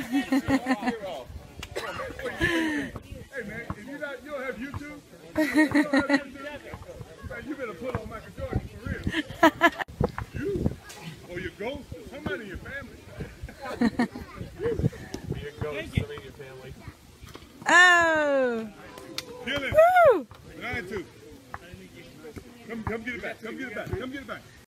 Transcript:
Hey man, if you not, you don't have YouTube, you, have you better put on Michael Jordan for real. you or your ghost or somebody in your family. Be a oh, ghost, somebody in your family. Oh. Kill him. Woo. Nine two. Come, come get it back. Come get it back. Come get it back.